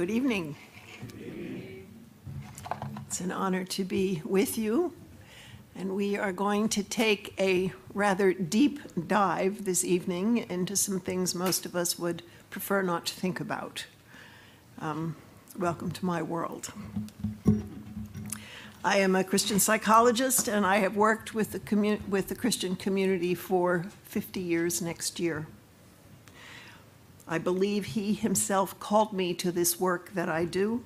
Good evening. It's an honor to be with you, and we are going to take a rather deep dive this evening into some things most of us would prefer not to think about. Um, welcome to my world. I am a Christian psychologist, and I have worked with the, with the Christian community for 50 years next year. I believe he himself called me to this work that I do,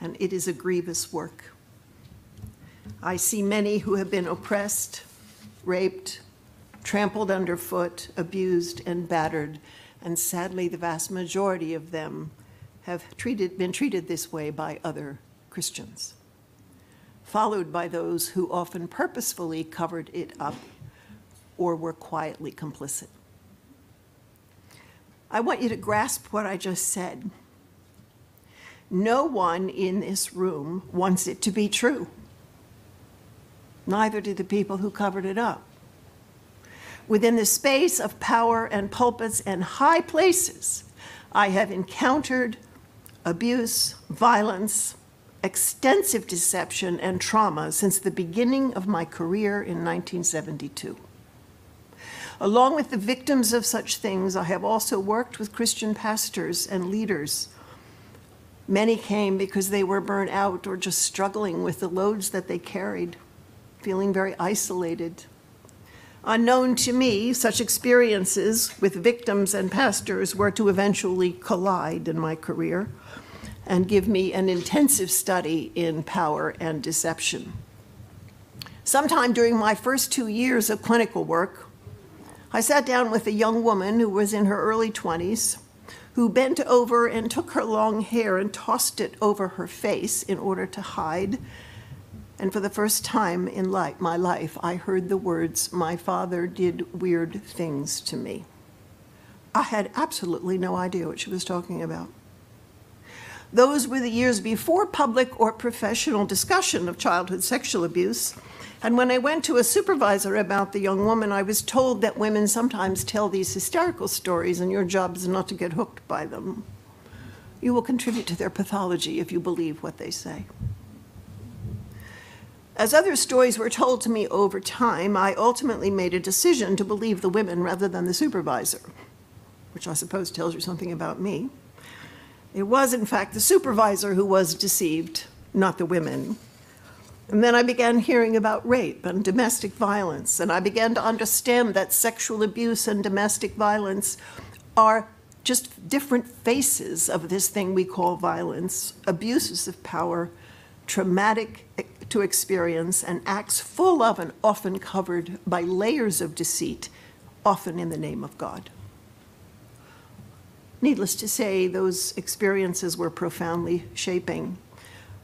and it is a grievous work. I see many who have been oppressed, raped, trampled underfoot, abused, and battered, and sadly, the vast majority of them have treated, been treated this way by other Christians, followed by those who often purposefully covered it up or were quietly complicit. I want you to grasp what I just said. No one in this room wants it to be true. Neither do the people who covered it up. Within the space of power and pulpits and high places, I have encountered abuse, violence, extensive deception, and trauma since the beginning of my career in 1972. Along with the victims of such things, I have also worked with Christian pastors and leaders. Many came because they were burnt out or just struggling with the loads that they carried, feeling very isolated. Unknown to me, such experiences with victims and pastors were to eventually collide in my career and give me an intensive study in power and deception. Sometime during my first two years of clinical work, I sat down with a young woman who was in her early 20s, who bent over and took her long hair and tossed it over her face in order to hide. And for the first time in life, my life, I heard the words, My father did weird things to me. I had absolutely no idea what she was talking about. Those were the years before public or professional discussion of childhood sexual abuse and when I went to a supervisor about the young woman, I was told that women sometimes tell these hysterical stories, and your job is not to get hooked by them. You will contribute to their pathology if you believe what they say. As other stories were told to me over time, I ultimately made a decision to believe the women rather than the supervisor, which I suppose tells you something about me. It was, in fact, the supervisor who was deceived, not the women. And then I began hearing about rape and domestic violence, and I began to understand that sexual abuse and domestic violence are just different faces of this thing we call violence, abuses of power, traumatic to experience, and acts full of and often covered by layers of deceit, often in the name of God. Needless to say, those experiences were profoundly shaping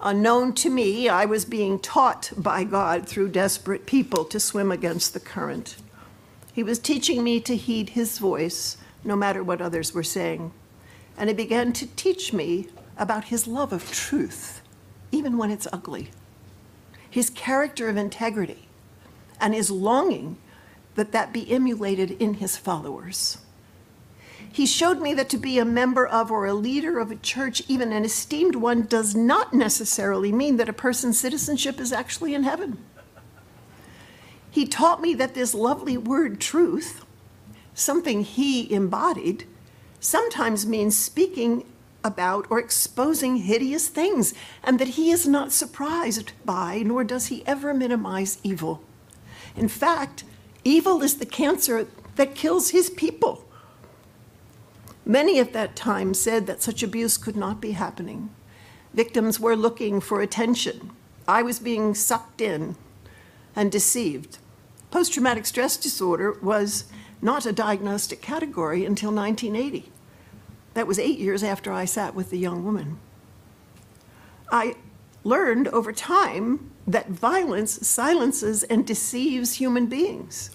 Unknown to me, I was being taught by God through desperate people to swim against the current. He was teaching me to heed his voice, no matter what others were saying. And he began to teach me about his love of truth, even when it's ugly, his character of integrity, and his longing that that be emulated in his followers. He showed me that to be a member of or a leader of a church, even an esteemed one, does not necessarily mean that a person's citizenship is actually in heaven. He taught me that this lovely word, truth, something he embodied, sometimes means speaking about or exposing hideous things, and that he is not surprised by, nor does he ever minimize evil. In fact, evil is the cancer that kills his people. Many at that time said that such abuse could not be happening. Victims were looking for attention. I was being sucked in and deceived. Post traumatic stress disorder was not a diagnostic category until 1980. That was eight years after I sat with the young woman. I learned over time that violence silences and deceives human beings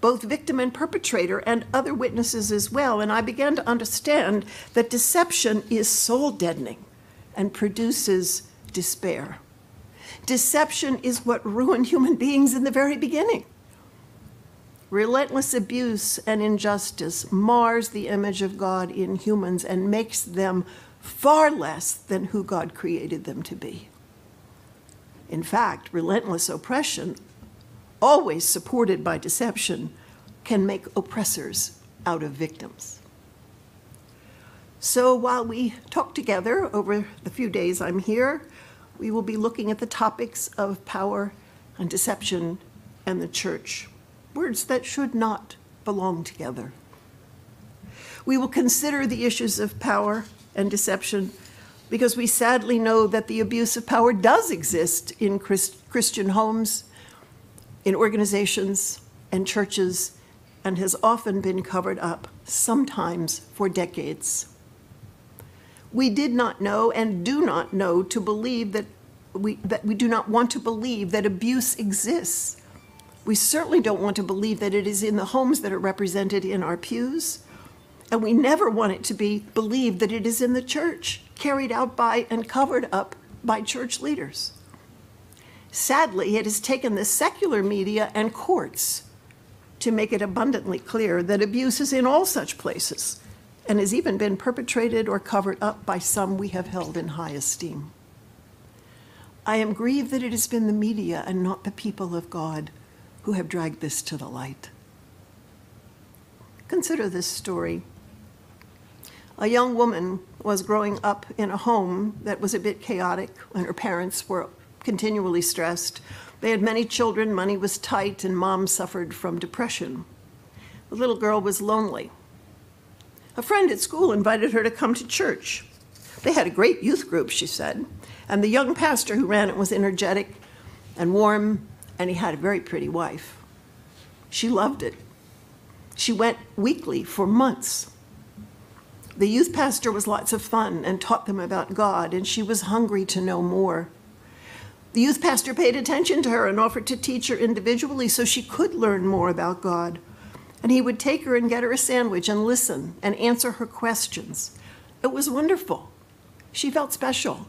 both victim and perpetrator, and other witnesses as well. And I began to understand that deception is soul deadening and produces despair. Deception is what ruined human beings in the very beginning. Relentless abuse and injustice mars the image of God in humans and makes them far less than who God created them to be. In fact, relentless oppression, always supported by deception, can make oppressors out of victims. So while we talk together over the few days I'm here, we will be looking at the topics of power and deception and the church, words that should not belong together. We will consider the issues of power and deception because we sadly know that the abuse of power does exist in Christ Christian homes, in organizations, and churches, and has often been covered up, sometimes for decades. We did not know and do not know to believe that we, that we do not want to believe that abuse exists. We certainly don't want to believe that it is in the homes that are represented in our pews. And we never want it to be believed that it is in the church, carried out by and covered up by church leaders. Sadly, it has taken the secular media and courts to make it abundantly clear that abuse is in all such places and has even been perpetrated or covered up by some we have held in high esteem. I am grieved that it has been the media and not the people of God who have dragged this to the light. Consider this story. A young woman was growing up in a home that was a bit chaotic, and her parents were continually stressed. They had many children, money was tight, and mom suffered from depression. The little girl was lonely. A friend at school invited her to come to church. They had a great youth group, she said, and the young pastor who ran it was energetic and warm, and he had a very pretty wife. She loved it. She went weekly for months. The youth pastor was lots of fun and taught them about God, and she was hungry to know more. The youth pastor paid attention to her and offered to teach her individually so she could learn more about God. And he would take her and get her a sandwich and listen and answer her questions. It was wonderful. She felt special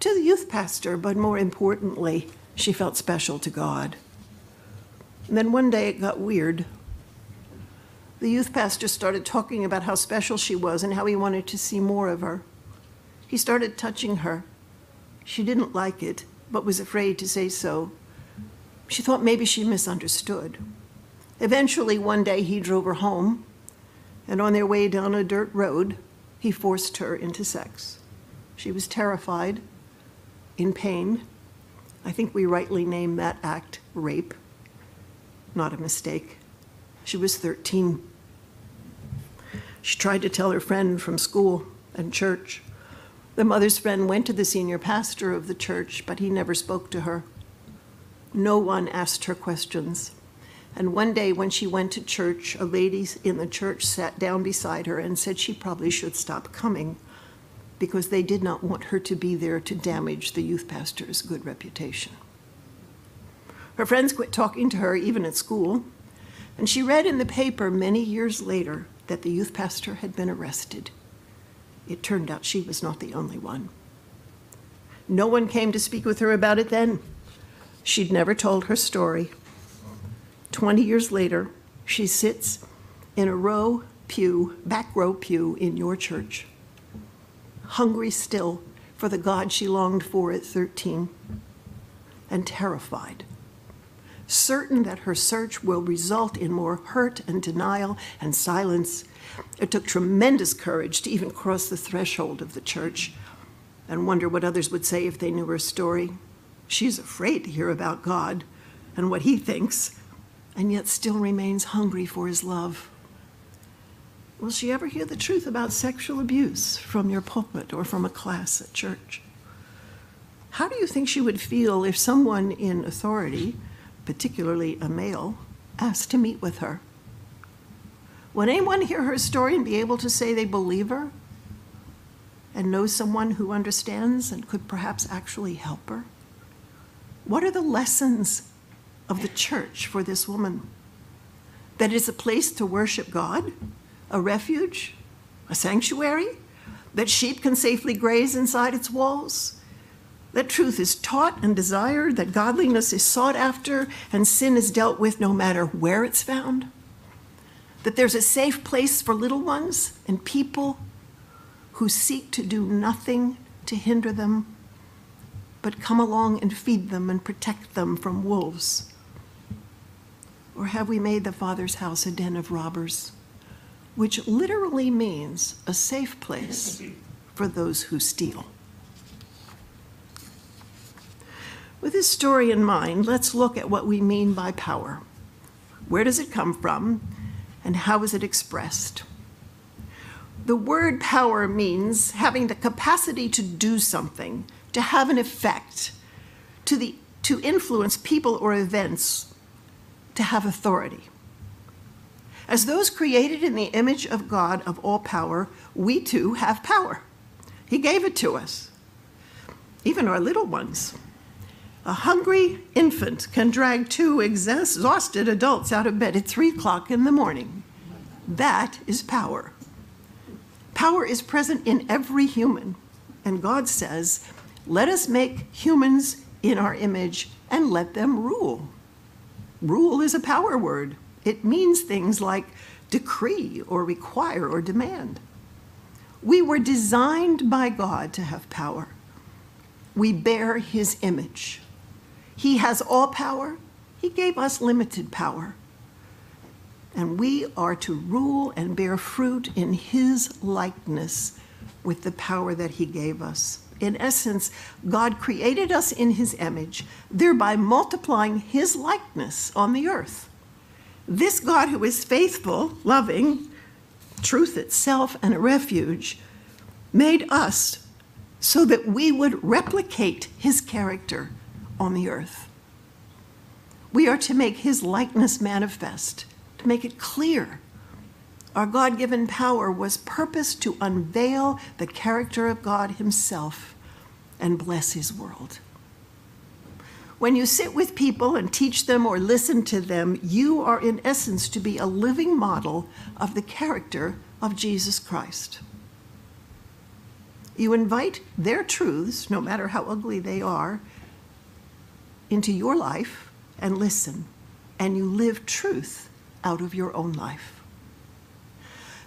to the youth pastor, but more importantly, she felt special to God. And then one day it got weird the youth pastor started talking about how special she was and how he wanted to see more of her. He started touching her. She didn't like it, but was afraid to say so. She thought maybe she misunderstood. Eventually, one day, he drove her home, and on their way down a dirt road, he forced her into sex. She was terrified, in pain. I think we rightly name that act rape. Not a mistake. She was 13. She tried to tell her friend from school and church. The mother's friend went to the senior pastor of the church, but he never spoke to her. No one asked her questions. And one day, when she went to church, a lady in the church sat down beside her and said she probably should stop coming because they did not want her to be there to damage the youth pastor's good reputation. Her friends quit talking to her, even at school, and she read in the paper many years later that the youth pastor had been arrested. It turned out she was not the only one. No one came to speak with her about it then. She'd never told her story. Twenty years later, she sits in a row pew, back row pew in your church, hungry still for the God she longed for at 13, and terrified certain that her search will result in more hurt and denial and silence. It took tremendous courage to even cross the threshold of the church and wonder what others would say if they knew her story. She's afraid to hear about God and what he thinks, and yet still remains hungry for his love. Will she ever hear the truth about sexual abuse from your pulpit or from a class at church? How do you think she would feel if someone in authority particularly a male, asked to meet with her. Would anyone hear her story and be able to say they believe her and know someone who understands and could perhaps actually help her? What are the lessons of the church for this woman? That it's a place to worship God, a refuge, a sanctuary, that sheep can safely graze inside its walls, that truth is taught and desired, that godliness is sought after, and sin is dealt with no matter where it's found. That there's a safe place for little ones and people who seek to do nothing to hinder them, but come along and feed them and protect them from wolves? Or have we made the Father's house a den of robbers, which literally means a safe place for those who steal? With this story in mind, let's look at what we mean by power. Where does it come from, and how is it expressed? The word power means having the capacity to do something, to have an effect, to, the, to influence people or events, to have authority. As those created in the image of God of all power, we too have power. He gave it to us, even our little ones. A hungry infant can drag two exhausted adults out of bed at three o'clock in the morning. That is power. Power is present in every human, and God says, Let us make humans in our image and let them rule. Rule is a power word, it means things like decree or require or demand. We were designed by God to have power. We bear his image. He has all power. He gave us limited power. And we are to rule and bear fruit in His likeness with the power that He gave us. In essence, God created us in His image, thereby multiplying His likeness on the earth. This God, who is faithful, loving, truth itself, and a refuge, made us so that we would replicate His character on the earth. We are to make his likeness manifest, to make it clear. Our God given power was purposed to unveil the character of God himself and bless his world. When you sit with people and teach them or listen to them, you are in essence to be a living model of the character of Jesus Christ. You invite their truths, no matter how ugly they are, into your life and listen, and you live truth out of your own life.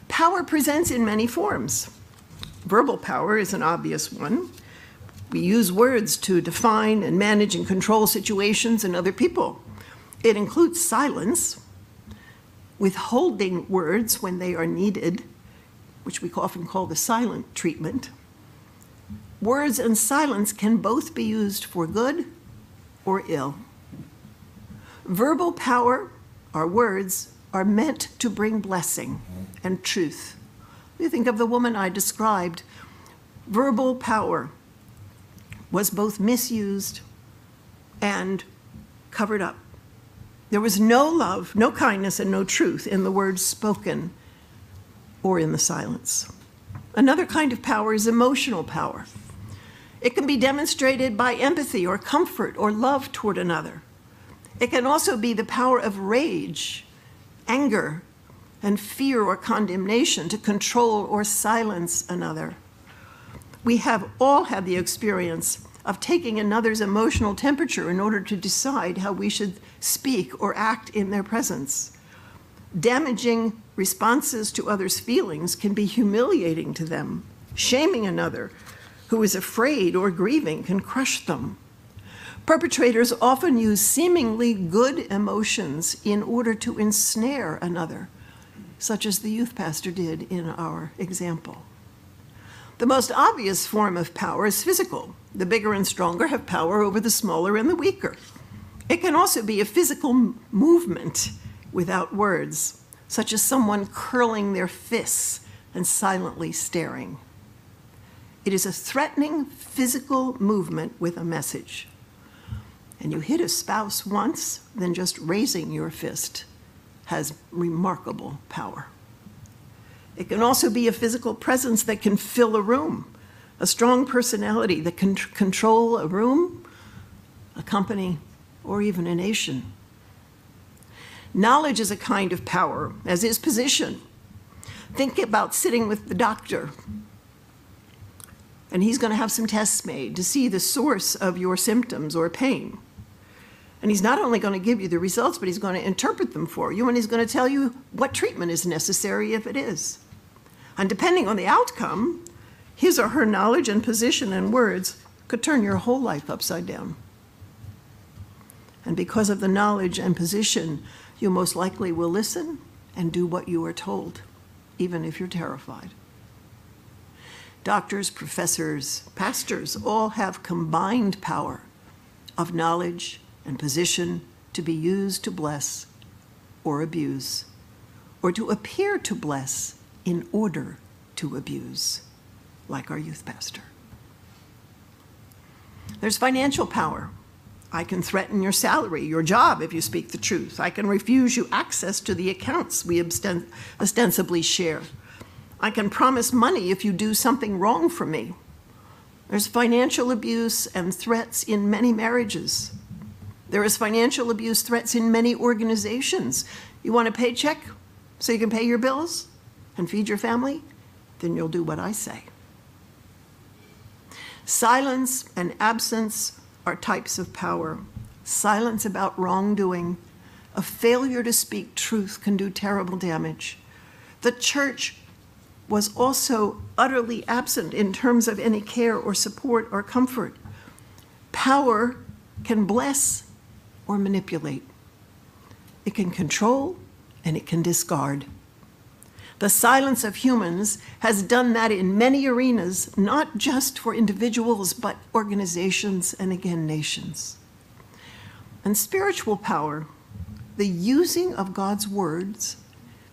Power presents in many forms. Verbal power is an obvious one. We use words to define and manage and control situations and other people. It includes silence, withholding words when they are needed, which we often call the silent treatment. Words and silence can both be used for good or ill. Verbal power, our words, are meant to bring blessing and truth. You think of the woman I described. Verbal power was both misused and covered up. There was no love, no kindness, and no truth in the words spoken or in the silence. Another kind of power is emotional power. It can be demonstrated by empathy or comfort or love toward another. It can also be the power of rage, anger, and fear or condemnation to control or silence another. We have all had the experience of taking another's emotional temperature in order to decide how we should speak or act in their presence. Damaging responses to others' feelings can be humiliating to them. Shaming another who is afraid or grieving can crush them. Perpetrators often use seemingly good emotions in order to ensnare another, such as the youth pastor did in our example. The most obvious form of power is physical. The bigger and stronger have power over the smaller and the weaker. It can also be a physical movement without words, such as someone curling their fists and silently staring. It is a threatening physical movement with a message. And you hit a spouse once, then just raising your fist has remarkable power. It can also be a physical presence that can fill a room, a strong personality that can control a room, a company, or even a nation. Knowledge is a kind of power, as is position. Think about sitting with the doctor and he's going to have some tests made to see the source of your symptoms or pain. And he's not only going to give you the results, but he's going to interpret them for you, and he's going to tell you what treatment is necessary if it is. And depending on the outcome, His or her knowledge and position and words could turn your whole life upside down. And because of the knowledge and position, you most likely will listen and do what you are told, even if you're terrified. Doctors, professors, pastors all have combined power of knowledge and position to be used to bless or abuse, or to appear to bless in order to abuse, like our youth pastor. There's financial power. I can threaten your salary, your job, if you speak the truth. I can refuse you access to the accounts we ostensibly share. I can promise money if you do something wrong for me. There's financial abuse and threats in many marriages. There is financial abuse threats in many organizations. You want a paycheck so you can pay your bills and feed your family? Then you'll do what I say. Silence and absence are types of power. Silence about wrongdoing, a failure to speak truth can do terrible damage. The church was also utterly absent in terms of any care or support or comfort. Power can bless or manipulate, it can control and it can discard. The silence of humans has done that in many arenas, not just for individuals, but organizations and again, nations. And spiritual power, the using of God's words,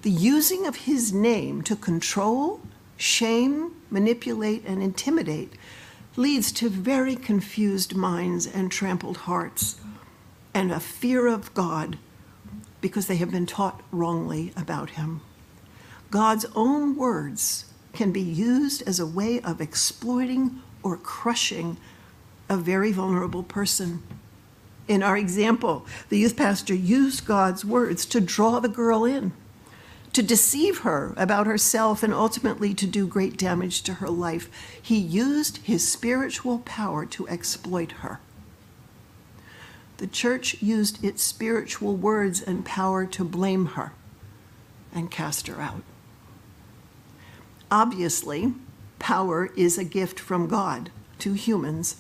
the using of His name to control, shame, manipulate, and intimidate, leads to very confused minds and trampled hearts, and a fear of God because they have been taught wrongly about Him. God's own words can be used as a way of exploiting or crushing a very vulnerable person. In our example, the youth pastor used God's words to draw the girl in, to deceive her about herself, and ultimately to do great damage to her life. He used his spiritual power to exploit her. The church used its spiritual words and power to blame her and cast her out. Obviously, power is a gift from God to humans,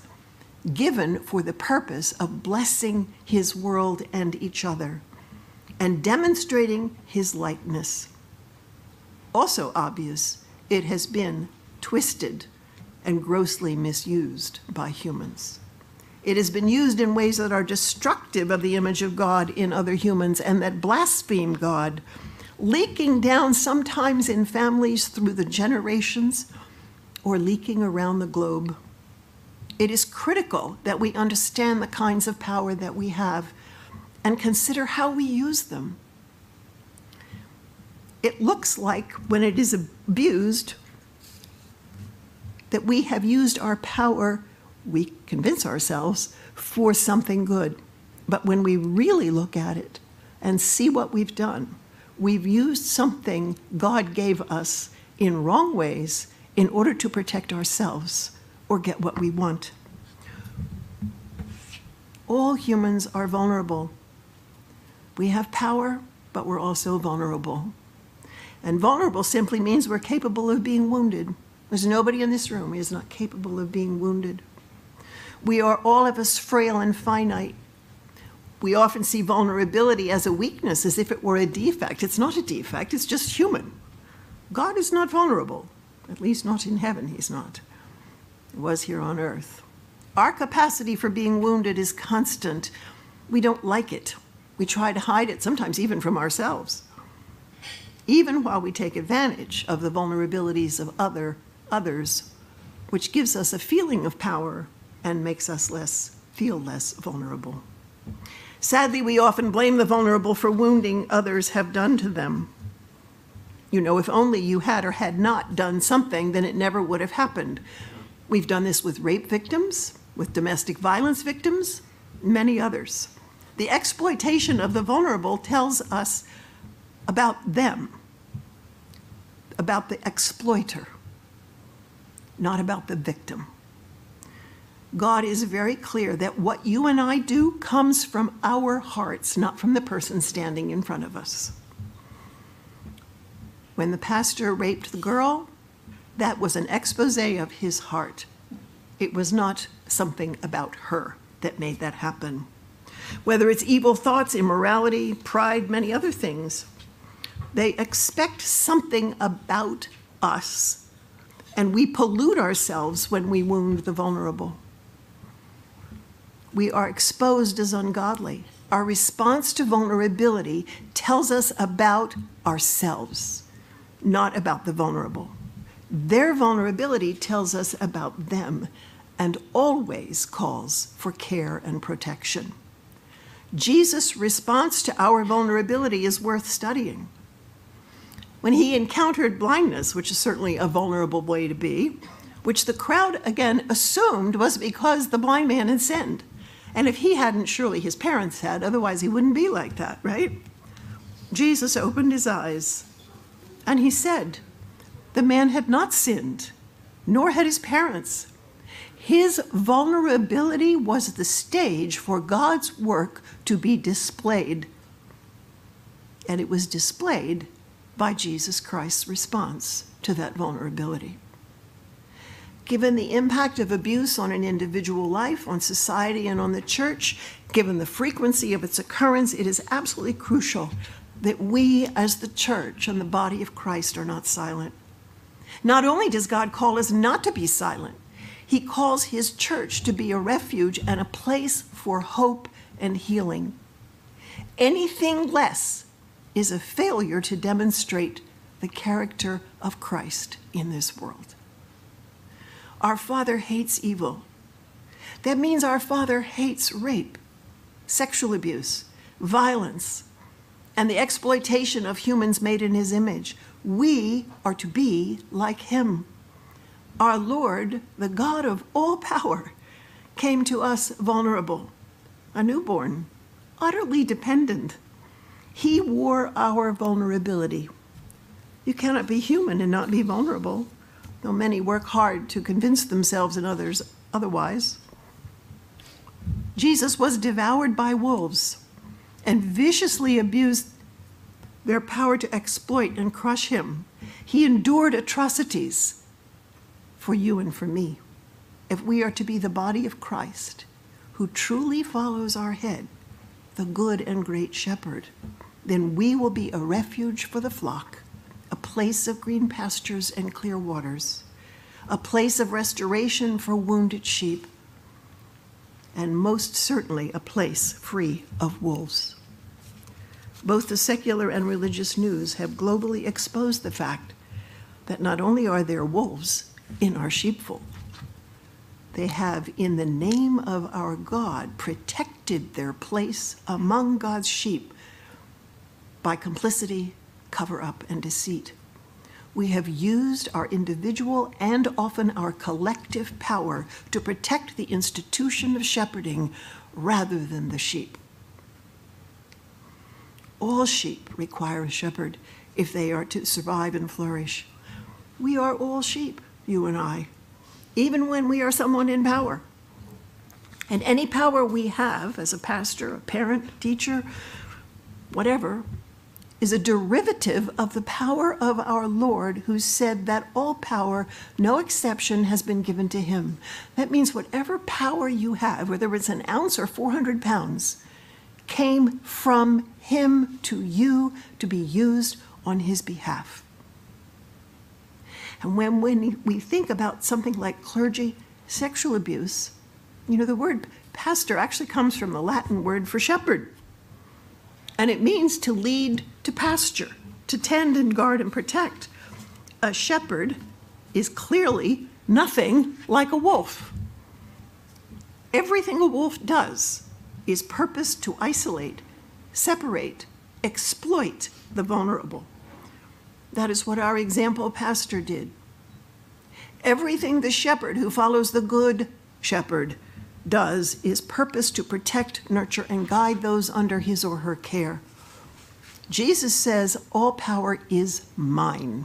given for the purpose of blessing his world and each other, and demonstrating his likeness. Also obvious, it has been twisted and grossly misused by humans. It has been used in ways that are destructive of the image of God in other humans and that blaspheme God leaking down sometimes in families through the generations or leaking around the globe. It is critical that we understand the kinds of power that we have and consider how we use them. It looks like when it is abused that we have used our power, we convince ourselves, for something good. But when we really look at it and see what we've done, we've used something God gave us in wrong ways in order to protect ourselves or get what we want. All humans are vulnerable. We have power, but we're also vulnerable. And vulnerable simply means we're capable of being wounded. There's nobody in this room who is not capable of being wounded. We are all of us frail and finite. We often see vulnerability as a weakness, as if it were a defect. It's not a defect, it's just human. God is not vulnerable, at least not in heaven, he's not. He was here on earth. Our capacity for being wounded is constant. We don't like it. We try to hide it, sometimes even from ourselves, even while we take advantage of the vulnerabilities of other others, which gives us a feeling of power and makes us less feel less vulnerable. Sadly, we often blame the vulnerable for wounding others have done to them. You know, if only you had or had not done something, then it never would have happened. We've done this with rape victims, with domestic violence victims, many others. The exploitation of the vulnerable tells us about them, about the exploiter, not about the victim. God is very clear that what you and I do comes from our hearts, not from the person standing in front of us. When the pastor raped the girl, That was an expose of his heart. It was not something about her that made that happen. Whether it's evil thoughts, immorality, pride, many other things, they expect something about us, and we pollute ourselves when we wound the vulnerable. We are exposed as ungodly. Our response to vulnerability tells us about ourselves, not about the vulnerable. Their vulnerability tells us about them and always calls for care and protection. Jesus' response to our vulnerability is worth studying. When he encountered blindness, which is certainly a vulnerable way to be, which the crowd again assumed was because the blind man had sinned. And if he hadn't, surely his parents had, otherwise he wouldn't be like that, right? Jesus opened his eyes and he said, The man had not sinned, nor had his parents. His vulnerability was the stage for God's work to be displayed. And it was displayed by Jesus Christ's response to that vulnerability. Given the impact of abuse on an individual life, on society, and on the church, given the frequency of its occurrence, it is absolutely crucial that we, as the church and the body of Christ, are not silent. Not only does God call us not to be silent, He calls His church to be a refuge and a place for hope and healing. Anything less is a failure to demonstrate the character of Christ in this world. Our Father hates evil. That means our Father hates rape, sexual abuse, violence, and the exploitation of humans made in His image. We are to be like Him. Our Lord, the God of all power, came to us vulnerable, a newborn, utterly dependent. He wore our vulnerability. You cannot be human and not be vulnerable though many work hard to convince themselves and others otherwise. Jesus was devoured by wolves and viciously abused their power to exploit and crush him. He endured atrocities for you and for me. If we are to be the body of Christ, who truly follows our head, the good and great shepherd, then we will be a refuge for the flock a place of green pastures and clear waters, a place of restoration for wounded sheep, and most certainly a place free of wolves. Both the secular and religious news have globally exposed the fact that not only are there wolves in our sheepfold, they have, in the name of our God, protected their place among God's sheep by complicity cover up, and deceit. We have used our individual and often our collective power to protect the institution of shepherding rather than the sheep. All sheep require a shepherd if they are to survive and flourish. We are all sheep, you and I, even when we are someone in power. And any power we have as a pastor, a parent, teacher, whatever, is a derivative of the power of our Lord, who said that all power, no exception, has been given to him. That means whatever power you have, whether it's an ounce or 400 pounds, came from him to you to be used on his behalf. And when, when we think about something like clergy sexual abuse, you know, the word pastor actually comes from the Latin word for shepherd. And it means to lead to pasture, to tend and guard and protect. A shepherd is clearly nothing like a wolf. Everything a wolf does is purposed to isolate, separate, exploit the vulnerable. That is what our example pastor did. Everything the shepherd who follows the good shepherd does is purpose to protect, nurture, and guide those under his or her care. Jesus says, All power is mine.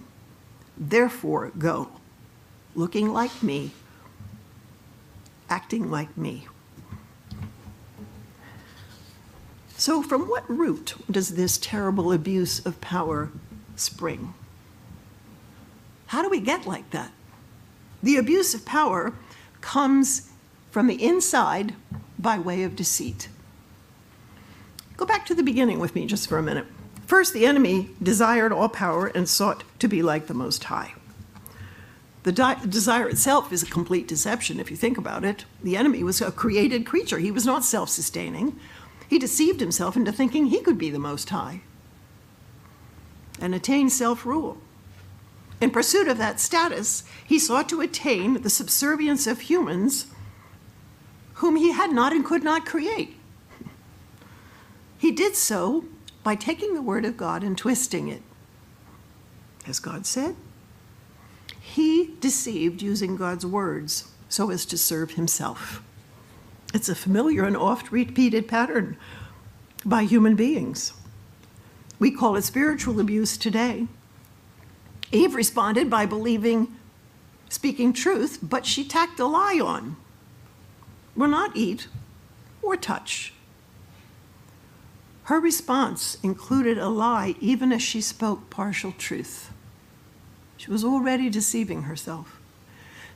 Therefore, go, looking like me, acting like me. So, from what root does this terrible abuse of power spring? How do we get like that? The abuse of power comes from the inside by way of deceit. Go back to the beginning with me just for a minute. First, the enemy desired all power and sought to be like the Most High. The desire itself is a complete deception if you think about it. The enemy was a created creature, he was not self sustaining. He deceived himself into thinking he could be the Most High and attain self rule. In pursuit of that status, he sought to attain the subservience of humans whom he had not and could not create. He did so by taking the word of God and twisting it. As God said, he deceived using God's words so as to serve himself. It's a familiar and oft repeated pattern by human beings. We call it spiritual abuse today. Eve responded by believing, speaking truth, but she tacked a lie on. Will not eat or touch. Her response included a lie even as she spoke partial truth. She was already deceiving herself.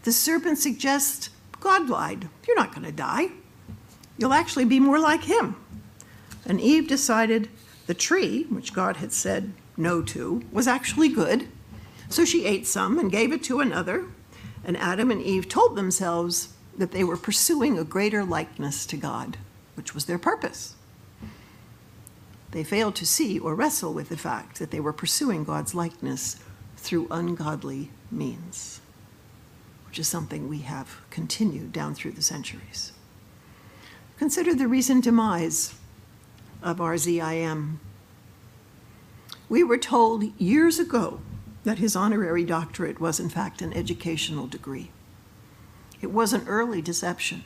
The serpent suggests God lied. You're not going to die. You'll actually be more like him. And Eve decided the tree, which God had said no to, was actually good. So she ate some and gave it to another. And Adam and Eve told themselves that they were pursuing a greater likeness to God, which was their purpose. They failed to see or wrestle with the fact that they were pursuing God's likeness through ungodly means, which is something we have continued down through the centuries. Consider the recent demise of RZIM. We were told years ago that his honorary doctorate was, in fact, an educational degree. It was an early deception.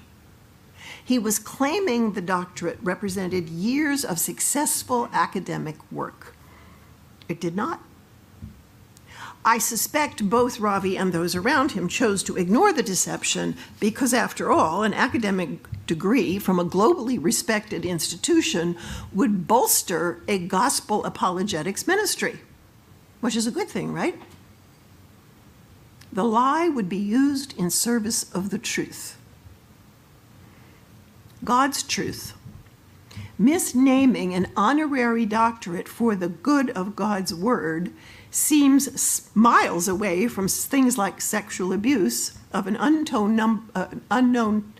He was claiming the doctorate represented years of successful academic work. It did not. I suspect both Ravi and those around him chose to ignore the deception because, after all, an academic degree from a globally respected institution would bolster a gospel apologetics ministry, which is a good thing, right? The lie would be used in service of the truth. God's truth. Misnaming an honorary doctorate for the good of God's word seems miles away from things like sexual abuse of an num- uh, unknown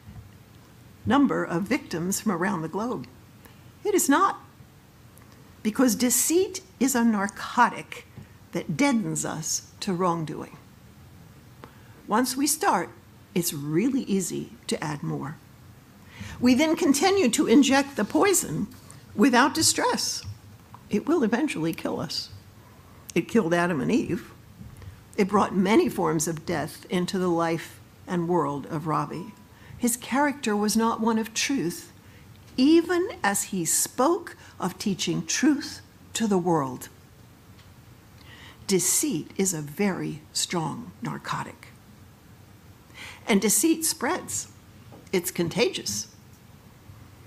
number of victims from around the globe. It is not. Because deceit is a narcotic that deadens us to wrongdoing. Once we start, it's really easy to add more. We then continue to inject the poison without distress. It will eventually kill us. It killed Adam and Eve. It brought many forms of death into the life and world of Ravi. His character was not one of truth, even as he spoke of teaching truth to the world. Deceit is a very strong narcotic. And deceit spreads, it's contagious.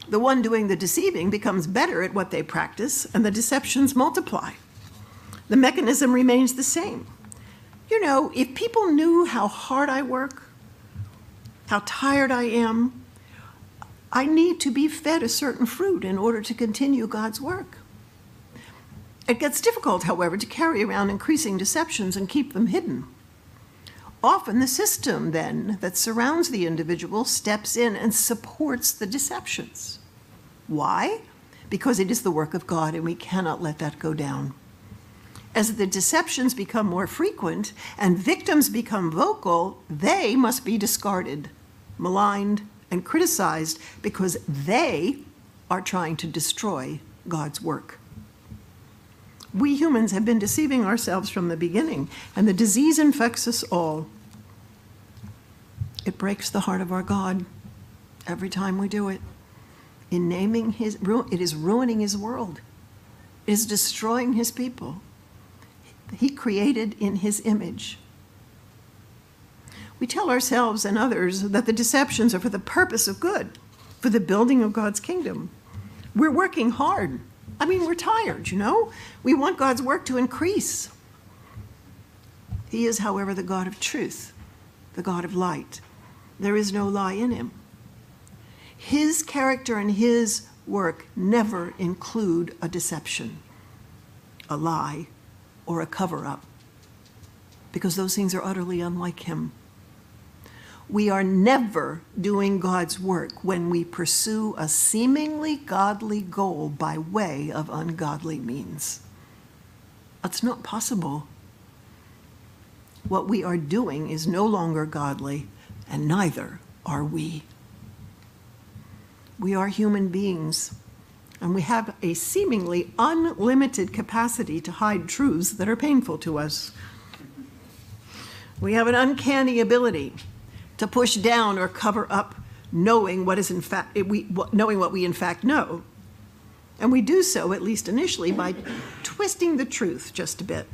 The one doing the deceiving becomes better at what they practice, and the deceptions multiply the mechanism remains the same. You know, if people knew how hard I work, how tired I am, I need to be fed a certain fruit in order to continue God's work. It gets difficult, however, to carry around increasing deceptions and keep them hidden. Often the system, then, that surrounds the individual steps in and supports the deceptions. Why? Because it is the work of God and we cannot let that go down. As the deceptions become more frequent and victims become vocal, they must be discarded, maligned, and criticized because they are trying to destroy God's work. We humans have been deceiving ourselves from the beginning, and the disease infects us all. It breaks the heart of our God every time we do it. In naming his, it is ruining his world. It is destroying his people he created in his image. We tell ourselves and others that the deceptions are for the purpose of good, for the building of God's kingdom. We're working hard. I mean, we're tired, you know? We want God's work to increase. He is, however, the God of truth, the God of light. There is no lie in him. His character and his work never include a deception, a lie, or a cover up, because those things are utterly unlike him. We are never doing God's work when we pursue a seemingly godly goal by way of ungodly means. That's not possible. What we are doing is no longer godly, and neither are we. We are human beings, and we have a seemingly unlimited capacity to hide truths that are painful to us. We have an uncanny ability to push down or cover up knowing what is in fact we knowing what we in fact know. And we do so at least initially by twisting the truth just a bit.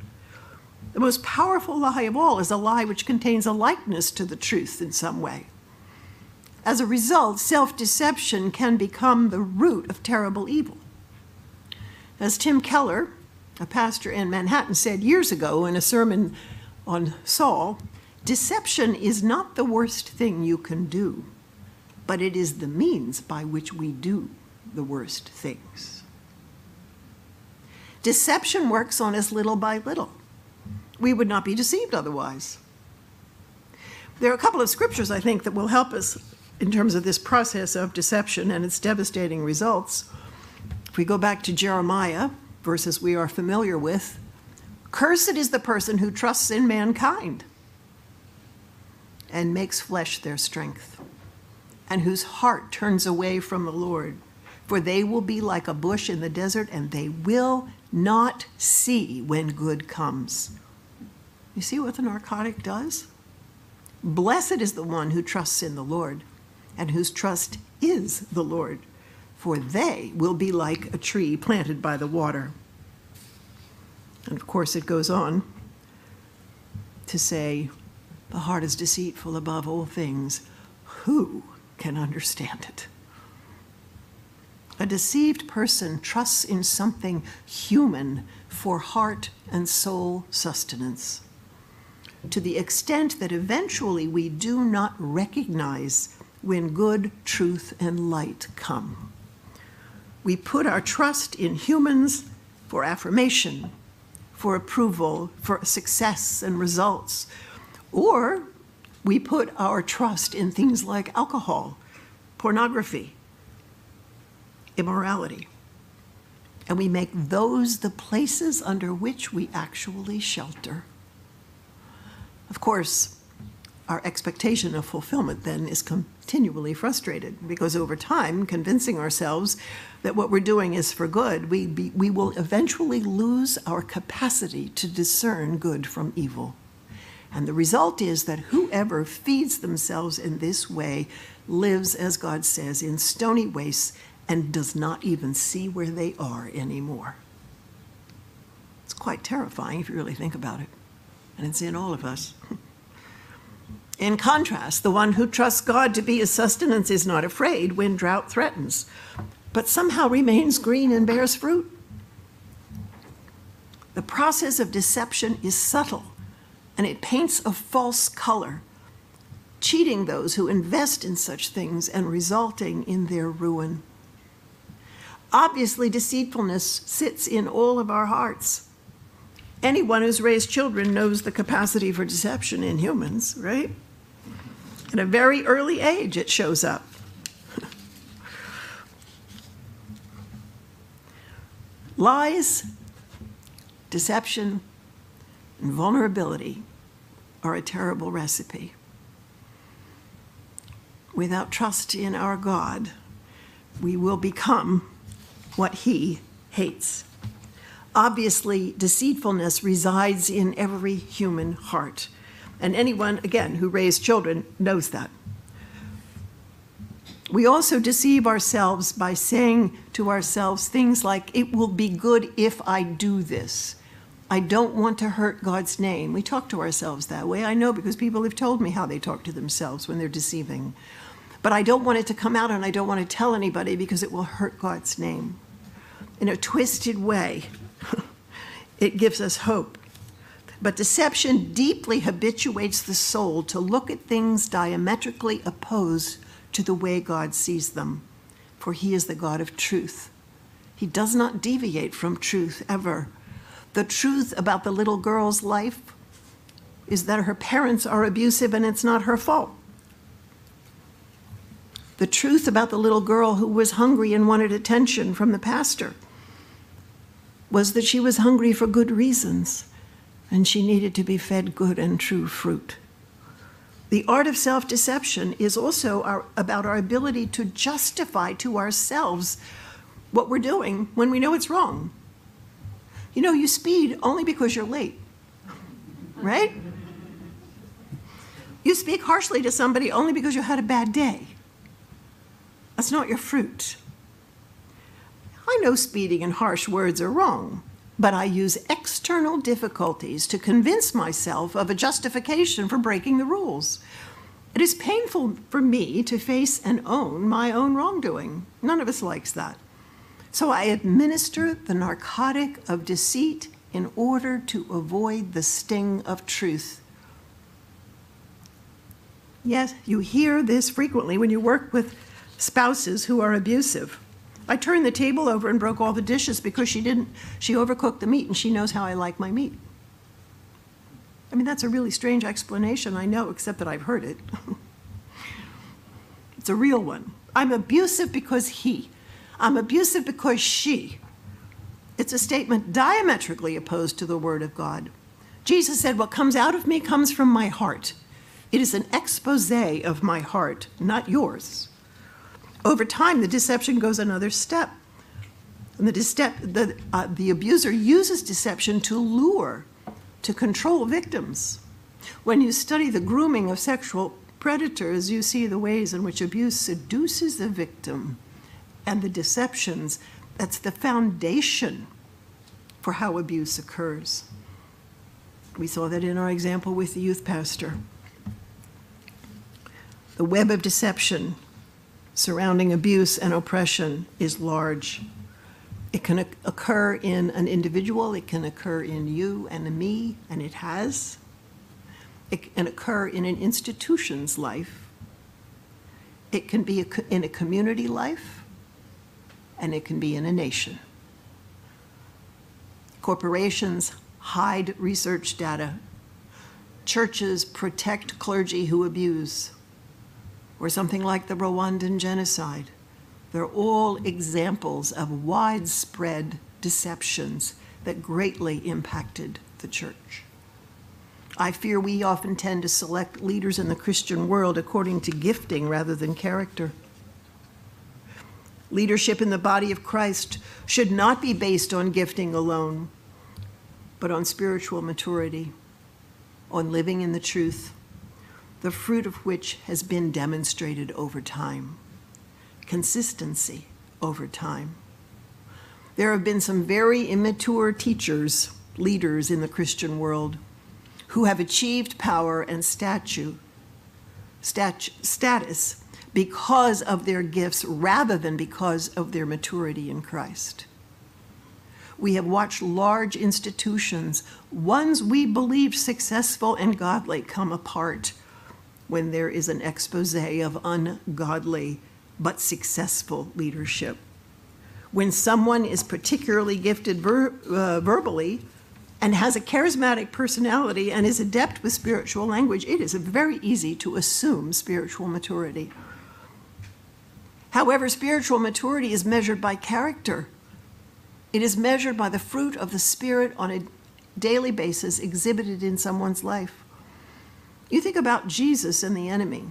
The most powerful lie of all is a lie which contains a likeness to the truth in some way as a result self-deception can become the root of terrible evil as tim keller a pastor in manhattan said years ago in a sermon on saul Deception is not the worst thing you can do, but it is the means by which we do the worst things. Deception works on us little by little. We would not be deceived otherwise. There are a couple of scriptures, I think, that will help us in terms of this process of deception and its devastating results. If we go back to Jeremiah, verses we are familiar with, cursed is the person who trusts in mankind and makes flesh their strength, and whose heart turns away from the Lord. For they will be like a bush in the desert, and they will not see when good comes. You see what the narcotic does? Blessed is the one who trusts in the Lord, and whose trust is the Lord, for they will be like a tree planted by the water. And of course, it goes on to say, the heart is deceitful above all things. Who can understand it? A deceived person trusts in something human for heart and soul sustenance. To the extent that eventually we do not recognize when good truth and light come. We put our trust in humans for affirmation, for approval, for success and results, or we put our trust in things like alcohol, pornography, immorality. And we make those the places under which we actually shelter. Of course, our expectation of fulfillment then is continually frustrated because over time, convincing ourselves that what we're doing is for good, we, be, we will eventually lose our capacity to discern good from evil. And the result is that whoever feeds themselves in this way lives, as God says, in stony wastes and does not even see where they are anymore. It's quite terrifying if you really think about it. And it's in all of us. In contrast, the one who trusts God to be his sustenance is not afraid when drought threatens, but somehow remains green and bears fruit. The process of deception is subtle and it paints a false color, cheating those who invest in such things and resulting in their ruin. Obviously, deceitfulness sits in all of our hearts. Anyone who's raised children knows the capacity for deception in humans, right? At a very early age, it shows up. Lies, deception, and vulnerability are a terrible recipe. Without trust in our God, we will become what He hates. Obviously, deceitfulness resides in every human heart. And anyone, again, who raised children knows that. We also deceive ourselves by saying to ourselves things like, It will be good if I do this. I don't want to hurt God's name. We talk to ourselves that way. I know because people have told me how they talk to themselves when they're deceiving. But I don't want it to come out and I don't want to tell anybody because it will hurt God's name. In a twisted way, it gives us hope But deception deeply habituates the soul to look at things diametrically opposed to the way God sees them, for He is the God of truth. He does not deviate from truth ever. The truth about the little girl's life is that her parents are abusive and it's not her fault. The truth about the little girl who was hungry and wanted attention from the pastor was that she was hungry for good reasons and she needed to be fed good and true fruit. The art of self deception is also our, about our ability to justify to ourselves what we're doing when we know it's wrong. You know, you speed only because you're late, right? You speak harshly to somebody only because you had a bad day. That's not your fruit. I know speeding and harsh words are wrong but I use external difficulties to convince myself of a justification for breaking the rules. It is painful for me to face and own my own wrongdoing. None of us likes that. So I administer the narcotic of deceit in order to avoid the sting of truth. Yes, you hear this frequently when you work with spouses who are abusive. I turned the table over and broke all the dishes because she didn't, she overcooked the meat and she knows how I like my meat. I mean, that's a really strange explanation, I know, except that I've heard it. it's a real one. I'm abusive because he. I'm abusive because she. It's a statement diametrically opposed to the Word of God. Jesus said, What comes out of me comes from my heart. It is an expose of my heart, not yours. Over time, the deception goes another step. And the, the, uh, the abuser uses deception to lure, to control victims. When you study the grooming of sexual predators, you see the ways in which abuse seduces the victim and the deceptions. That's the foundation for how abuse occurs. We saw that in our example with the youth pastor. The web of deception surrounding abuse and oppression is large. It can occur in an individual, it can occur in you and me, and it has. It can occur in an institution's life. It can be in a community life, and it can be in a nation. Corporations hide research data. Churches protect clergy who abuse or something like the Rwandan genocide. They're all examples of widespread deceptions that greatly impacted the church. I fear we often tend to select leaders in the Christian world according to gifting rather than character. Leadership in the body of Christ should not be based on gifting alone, but on spiritual maturity, on living in the truth, the fruit of which has been demonstrated over time. Consistency over time. There have been some very immature teachers, leaders in the Christian world, who have achieved power and statue, statu, status because of their gifts rather than because of their maturity in Christ. We have watched large institutions, ones we believed successful and godly, come apart when there is an expose of ungodly but successful leadership. When someone is particularly gifted ver- uh, verbally and has a charismatic personality and is adept with spiritual language, it is very easy to assume spiritual maturity. However, spiritual maturity is measured by character. It is measured by the fruit of the Spirit on a daily basis exhibited in someone's life. You think about Jesus and the enemy.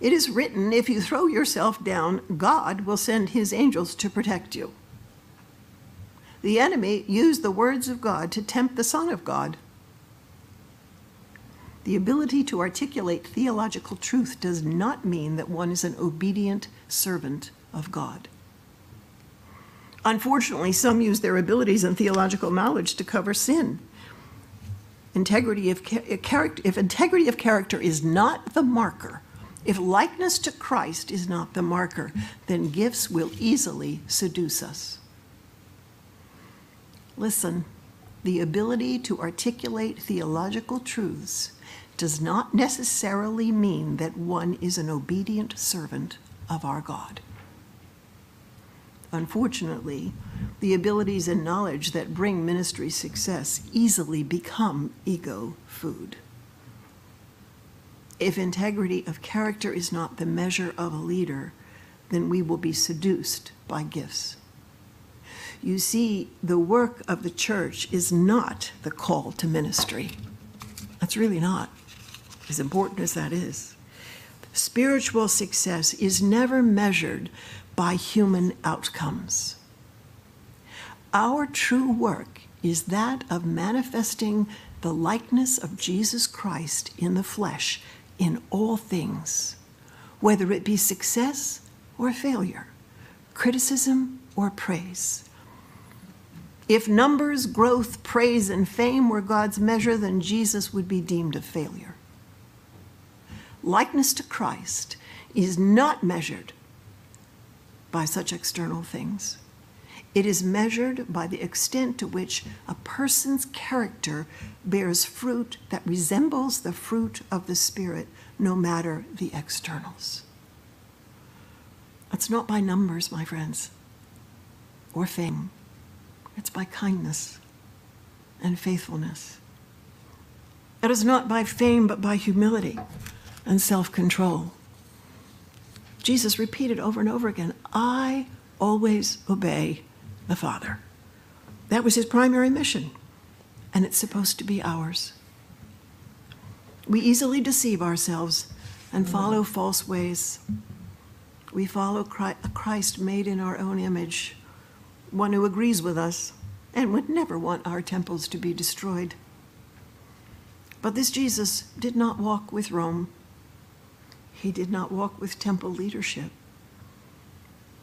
It is written, if you throw yourself down, God will send his angels to protect you. The enemy used the words of God to tempt the Son of God. The ability to articulate theological truth does not mean that one is an obedient servant of God. Unfortunately, some use their abilities and theological knowledge to cover sin integrity of eh, character, if integrity of character is not the marker, if likeness to Christ is not the marker, then gifts will easily seduce us. Listen, the ability to articulate theological truths does not necessarily mean that one is an obedient servant of our God. Unfortunately, the abilities and knowledge that bring ministry success easily become ego food. If integrity of character is not the measure of a leader, then we will be seduced by gifts. You see, the work of the church is not the call to ministry. That's really not, as important as that is. Spiritual success is never measured by human outcomes. Our true work is that of manifesting the likeness of Jesus Christ in the flesh in all things, whether it be success or failure, criticism or praise. If numbers, growth, praise, and fame were God's measure, then Jesus would be deemed a failure. Likeness to Christ is not measured by such external things. It is measured by the extent to which a person's character bears fruit that resembles the fruit of the Spirit, no matter the externals. It's not by numbers, my friends, or fame. It's by kindness and faithfulness. It is not by fame, but by humility and self control. Jesus repeated over and over again, I always obey the Father. That was his primary mission, and it's supposed to be ours. We easily deceive ourselves and follow false ways. We follow a Christ made in our own image, one who agrees with us and would never want our temples to be destroyed. But this Jesus did not walk with Rome. He did not walk with temple leadership.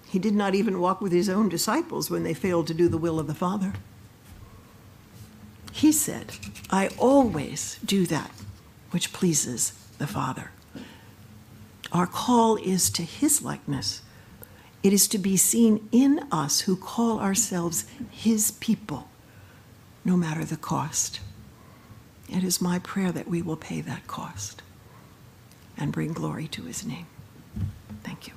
He did not even walk with his own disciples when they failed to do the will of the Father. He said, I always do that which pleases the Father. Our call is to his likeness. It is to be seen in us who call ourselves his people, no matter the cost. It is my prayer that we will pay that cost and bring glory to his name. Thank you.